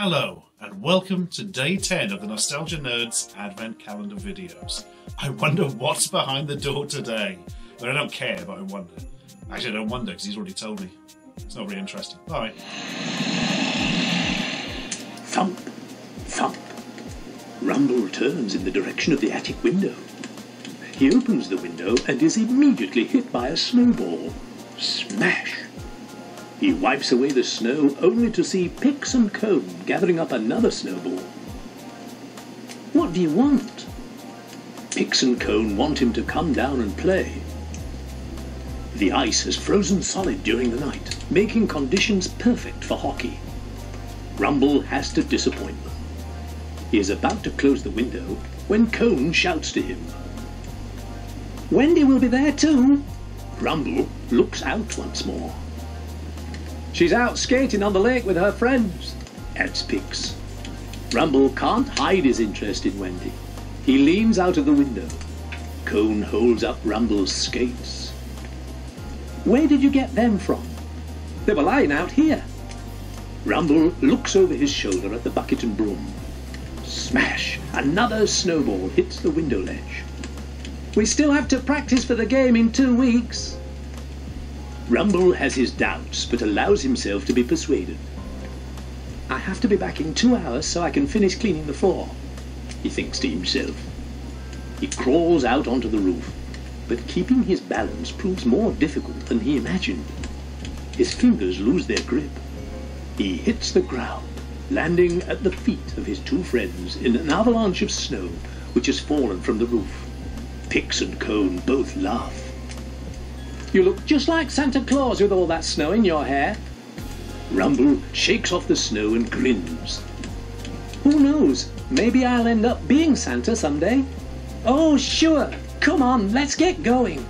Hello, and welcome to day 10 of the Nostalgia Nerds Advent Calendar videos. I wonder what's behind the door today. But I don't care, but I wonder. Actually, I don't wonder because he's already told me. It's not really interesting. Bye. Thump, thump. Rumble turns in the direction of the attic window. He opens the window and is immediately hit by a snowball. Smash! He wipes away the snow only to see Pix and Cone gathering up another snowball. What do you want? Pix and Cone want him to come down and play. The ice has frozen solid during the night, making conditions perfect for hockey. Rumble has to disappoint them. He is about to close the window when Cone shouts to him. Wendy will be there too. Rumble looks out once more. She's out skating on the lake with her friends, adds Pix. Rumble can't hide his interest in Wendy. He leans out of the window. Cone holds up Rumble's skates. Where did you get them from? They were lying out here. Rumble looks over his shoulder at the bucket and broom. Smash! Another snowball hits the window ledge. We still have to practice for the game in two weeks. Rumble has his doubts, but allows himself to be persuaded. I have to be back in two hours so I can finish cleaning the floor, he thinks to himself. He crawls out onto the roof, but keeping his balance proves more difficult than he imagined. His fingers lose their grip. He hits the ground, landing at the feet of his two friends in an avalanche of snow which has fallen from the roof. Pix and Cone both laugh. You look just like Santa Claus with all that snow in your hair. Rumble shakes off the snow and grins. Who knows? Maybe I'll end up being Santa someday. Oh, sure. Come on, let's get going.